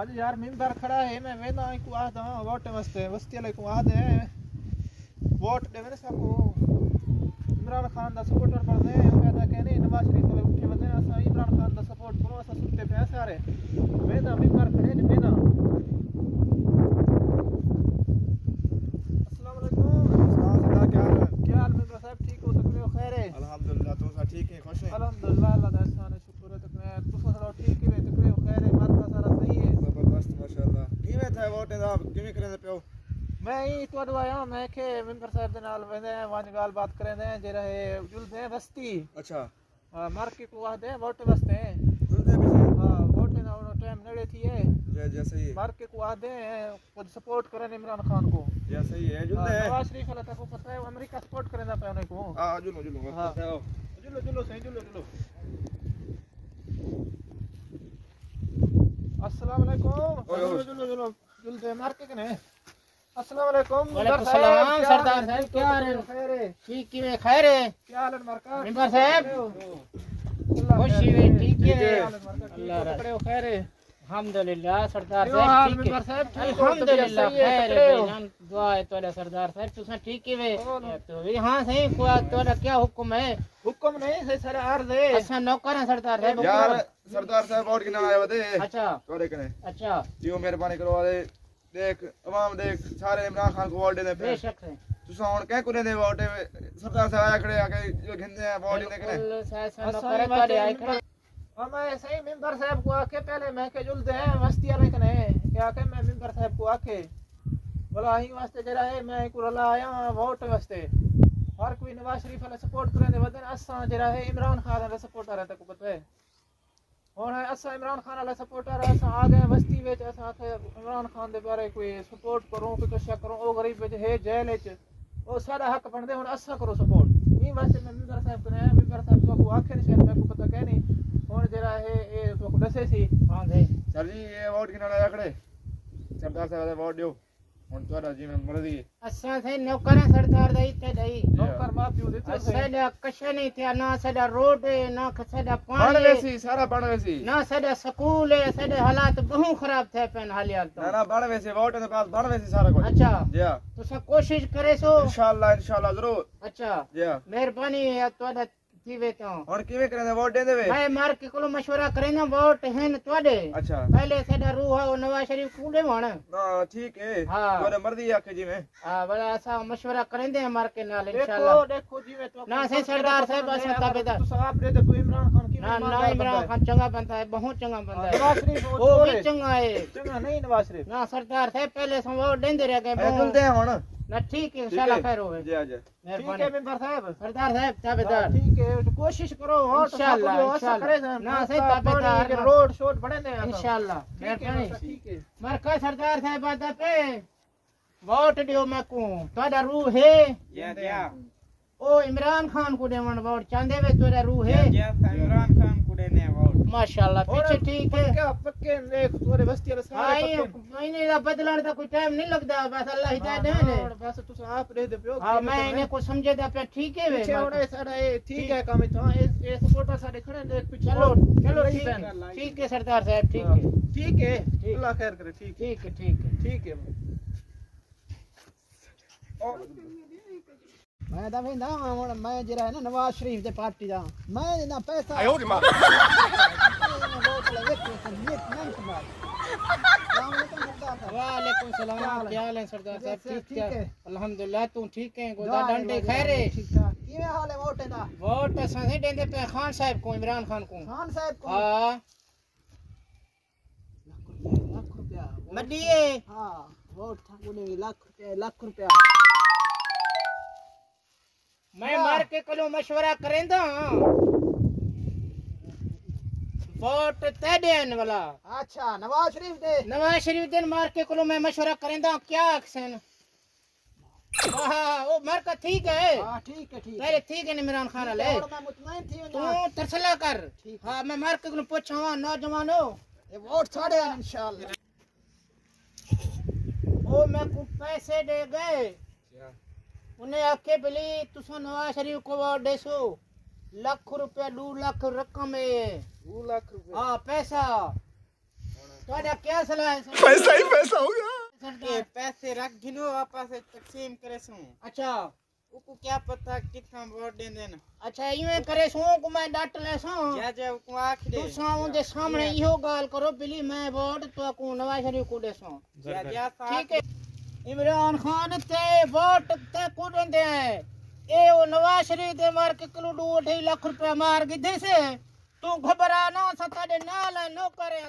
આજે યાર મિંબર ખડા હે મેં વેના એક આ દા વોટ વસ્તે વસ્તી લાઈક આ દે વોટ દેવે ને સાકો ઇમરાન ખાન ਦਾ સપોર્ટર પર ને ਉਹ ਕਹਿੰਦਾ ਕਹਿੰਦੇ ਕੋਟ ਦਾ ਕਿਵੇਂ ਕਰਦੇ ਪਿਓ? ਮੈਂ ਹੀ ਤੁਹਾਡੇ ਆਇਆ ਮੈਂ ਕਿ ਮਿੰਬਰ ਸਾਹਿਬ ਦੇ ਨਾਲ ਵੇਂਦੇ ਆ ਵਾਂ ਗੱਲ ਬਾਤ ਕਰਦੇ ਆ ਜਿਹੜਾ ਇਹ ਜੁਲਦੇ ਵਸਤੀ ਅੱਛਾ मार्केट हुआ दे वोट वास्ते हाँ वोट ना उनो टाइम नड़े थी है जय जय सही है मार्केट हुआ दे कुछ सपोर्ट करे इमरान खान को जय सही है जुल दे नवाज़ शरीफ वाला तको पता है अमेरिका सपोर्ट करे ना पे को हाँ जुलो जुलो हाँ जुलो जुलो सही जुलो जुलो अस्सलाम वालेकुम जुलो जुलो जुलो जुलो जुलते मार के कने। अस्सलाम वालेकुम वालेकुम सलाम, क्या सरदार साहब, क्या हाल है? खैर है। ठीक किवे खैर है? क्या हाल है मारका मिंबर साहब? खुश है। ठीक है। हाल है मारका? ठीक अल्लाह हो, रहा। तकड़े हो, खैर है। अल्हम्दुलिल्लाह सरदार साहब ठीक है। साहब? ठीक हो अल्हम्दुलिल्लाह तबीयत सही है, खैर है दुआ है तोड़ा सरदार साहब तुसा ठीक किवे? बोलो। तो भी हाँ सही क्या हुक्म है? हुक्म नहीं से सारा अर्ज़ है असा नौकर हैं सरदार साहब यार सरदार साहब वोट गिना आए वदे अच्छा। तोरे कने अच्छा। जियो मेहरबानी करो वाले देख अवाम देख सारे इमरान खान को वोट देने पे। बेशक है। तुसा हुन क्या कुने दे वोट सरदार साहब आया खड़े आके जो घिंदे हैं वोट देने खड़े। और मैं सही मिंबर साहब को आके पहले मैं के जुलते हैं मस्ती वाले कने क्या के मैं मिंबर साहब को आके बोला ही वास्ते जरा है मैं को रला आया वोट वास्ते। हर कोई नवाज़ शरीफ वाले सपोर्ट करे दे वदन असा जरा है इमरान खान वाले सपोर्टर है तको पता है ਹੁਣ ਅਸਾਂ ਇਮਰਾਨ ਖਾਨ ਵਾਲਾ ਸਪੋਰਟਰ ਅਸਾਂ ਆ ਗਏ ਵਸਤੀ ਵਿੱਚ ਅਸਾਂ ਆਖਿਆ ਇਮਰਾਨ ਖਾਨ ਦੇ ਬਾਰੇ ਕੋਈ ਸਪੋਰਟ ਕਰੋ ਕੋਈ ਕਸ਼ਾ ਕਰੋ ਉਹ ਗਰੀਬ ਵਿੱਚ ਹੈ ਜੇਲ੍ਹ ਵਿੱਚ ਉਹ ਸਾਡਾ ਹੱਕ ਬਣਦੇ ਹੁਣ ਅਸਾਂ ਕਰੋ ਸਪੋਰਟ ਇਹ ਵਾਸਤੇ ਮੈਂ ਮਿੰਦਰ ਸਾਹਿਬ ਕੋਲ ਆਇਆ ਮਿੰਦਰ ਸਾਹਿਬ ਤੋਂ ਆਖੇ ਨਹੀਂ ਸ਼ਾਇਦ ਮੈਂ ਕੋ ਪਤਾ ਕਹਿ ਨਹੀਂ ਹੁਣ ਜਿਹੜਾ ਇਹ ਇਹ ਤੁਹਾਨੂੰ ਦੱਸੇ ਸੀ ਹਾਂ ਜੀ ਸਰ ਜੀ ਇਹ ਅਵਾਰਡ ਕਿਨਾਂ ਆਇਆ ਖੜੇ ਸਰਦਾਰ ਸਾਹਿਬ ਦਾ ਅਵਾਰਡ ਦਿਓ ਹੁਣ ਤੁਹਾਡਾ ਜਿਵੇਂ ਮਰਜ਼ੀ ਹੈ ਅਸਾਂ ਸੇ ਨੌਕਰਾਂ ਸਰਦਾਰ ਦਾ ਇੱਥੇ ਰਹੀ ਨੌਕਰ ਮਾਪਿਓ ਦਿੱਤੇ ਸੇ ਸਾਡਾ ਕਸ਼ੇ ਨਹੀਂ ਥਿਆ ਨਾ ਸਾਡਾ ਰੋਡ ਹੈ ਨਾ ਸਾਡਾ ਪਾਣੀ ਬਣ ਵੈਸੀ ਸਾਰਾ ਬਣ ਵੈਸੀ ਨਾ ਸਾਡਾ ਸਕੂਲ ਹੈ ਸਾਡੇ ਹਾਲਾਤ ਬਹੁਤ ਖਰਾਬ ਥੇ ਪੈਨ ਹਾਲਿਆਲ ਤੋਂ ਨਾ ਨਾ ਬਣ ਵੈਸੀ ਵੋਟ ਦੇ ਪਾਸ ਬਣ ਵੈਸੀ ਸਾਰਾ ਕੁਝ ਅੱਛਾ ਜੀ ਹਾਂ ਤੁਸੀਂ ਕੋਸ਼ਿਸ਼ ਕਰੇ ਸੋ ਇਨਸ਼ਾਅੱਲਾ ਇਨਸ਼ਾਅੱਲਾ ਜ਼ਰੂਰ ਅੱਛਾ ਜੀ ਹਾਂ ਮਿਹਰਬਾਨੀ ਹੈ ਤੁਹਾਡਾ और किवे करे वोट दे देवे? भाई मार के कोलो मशवरा करेंगे वोट है तोडे अच्छा। पहले सेडा रूह और नवाज़ शरीफ कूड़े वण। हाँ ठीक है। हाँ। तोरे मर्ज़ी आके जी में हाँ बड़ा ऐसा मशवरा करेंगे हमार के नाल इंशाल्लाह देखो देखो जी तो ना से सरदार साहब बस ताबेदार। तू सवाब दे दे तू इमरान खान की ना ना इमरान खान चंगा बंदा है बहुत चंगा बंदा है। हाँ, नवाज़ शरीफ वो भी चंगा है। चंगा नहीं नवाज़ शरीफ। ना सरदार साहब पहले से वोट देंदे रह गए बोल दे हूँ ना ठीक है इंशाल्लाह खैर होवे जी हाँ जी ठीक है मेंबर साहब। सरदार साहब हाँ, ताबेदार ठीक है तो कोशिश करो और तो इंशाल्लाह, इंशाल्लाह। ना, सही ताबेदार। रोड बने दे इंशाल्लाह मेहरबानी। ठीक है। मरका सरदार साहब आता पे वोट दियो मकू तोड़ा रूह है। या ओ इमरान खान को देवन वोट चांदे वे तोड़ा रूह है। इमरान खान माशाल्लाह पीछे ठीक है। पक्का पक्के देख तोरे बस्ती वाले सारे महीने का बदलने का कोई टाइम नहीं लगता बस अल्लाह हिदायत दे। ने हाँ, बस तुस आप दे दे पियो हाँ मैं इन्हें को समझे दा पे ठीक है वे पीछे। होने सारा ये ठीक है काम इतना ये ये सपोर्टर सारे खड़े देख पीछे चलो चलो ठीक है ठीक है सरदार साहब ठीक हाँ, है। ठीक है अल्लाह खैर करे ठीक है। ठीक है ठीक है। ठीक है ਮੈਂ ਤਾਂ ਵੇਂਦਾ ਹੁਣ ਮੈਂ ਜਿਹੜਾ ਹੈ ਨਾ ਨਵਾਜ਼ ਸ਼ਰੀਫ ਦੇ ਪਾਰਟੀ ਦਾ ਮੈਂ ਇਹਨਾਂ ਪੈਸਾ आयो रे मां ਵੋਟ ਲੈ ਵੇਖੋ ਸੰਗੀਤ ਨਹੀਂ ਕਮਾਲ वालेकुम सलाम क्या हाल है सरदार साहब ठीक ठीक है है। अल्हम्दुलिल्लाह तू ठीक है गोदा डंडे खैरे ਠੀਕ ਠਾਕ ਕਿਵੇਂ ਹਾਲ ਹੈ ਵੋਟ ਦਾ वोट असां से देंदे पे खान साहब को इमरान खान को ਖਾਨ ਸਾਹਿਬ ਕੋ हाँ ਲੱਖ ਰੁਪਇਆ मडिए ਹਾਂ ਵੋਟ ਥਾ ਉਹਨੇ ਵੀ ਲੱਖ ਰੁਪਇਆ ਲੱਖ ਰੁਪਇਆ मैं मार के कलो मशवरा करें दो वोट तय देन वाला। अच्छा नवाज़ शरीफ दे। नवाज़ शरीफ दे मार के कलो मैं मशवरा करें दो क्या अक्सन वाह वो मर का ठीक है। हाँ ठीक है ठीक पहले ठीक है इमरान खान ले मैं मुतमईन थी तू तरसला कर। हाँ। मैं मार के कलो पूछवा हाँ, नौजवानो। ये वोट छोड़े इंशाल्लाह। ओ मैं को पैसे दे गए। उन्हें आखे पहले तुस नवाज़ शरीफ को डेसो लाख रुपया दो लाख रकम है। दो लाख रुपया? हाँ पैसा। तुम्हारा क्या सलाह है? पैसा ही पैसा हो गया। के पैसे रख गिनो वापस तकसीम करे सो। अच्छा। उको क्या पता कितना वोट दे देन अच्छा यूँ करे सो को मैं डट ले सो? जा जा उको आख दे। तू साओ दे सामने यो। गाल करो बिली मैं वोट तो को नवाज़ शरीफ को दे सो। जा जा ठीक है। इमरान खान ते वोट ते दे। ए, ओ नवाज़ शरीफ दे मार के किलो दो ढाई लाख रुपया मार गिधे से तू घबरा ना सता दे नाल नौकर करे